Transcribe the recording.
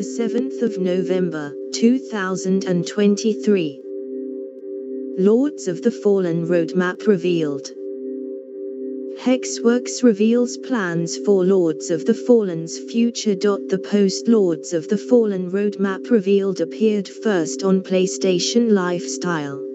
the 7th of November, 2023. Lords of the Fallen roadmap revealed. Hexworks reveals plans for Lords of the Fallen's future. The post Lords of the Fallen roadmap revealed appeared first on PlayStation Lifestyle.